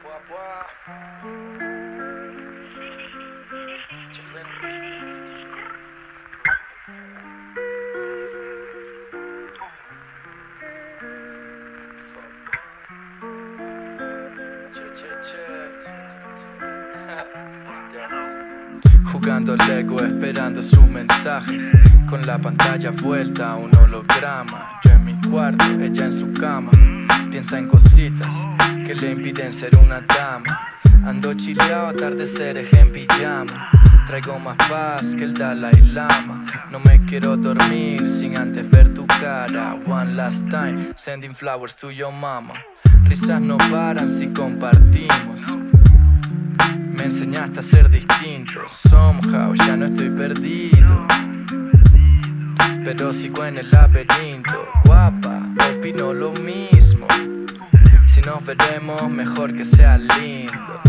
boy, boy, boy. Just Jugando Lego, esperando sus mensajes. Con la pantalla vuelta a un holograma. Yo en mi cuarto, ella en su cama. Piensa en cositas que le impiden ser una dama. Ando chileado, atardeceres en pijama. Traigo más paz que el Dalai Lama. No me quiero dormir sin antes ver tu cara. One last time, sending flowers to your mama. Risas no paran si compartimos. Enseñaste a ser distinto. Somehow ya no estoy perdido. Pero sigo en el laberinto. Guapa, opino lo mismo. Si nos veremos, mejor que sea lindo.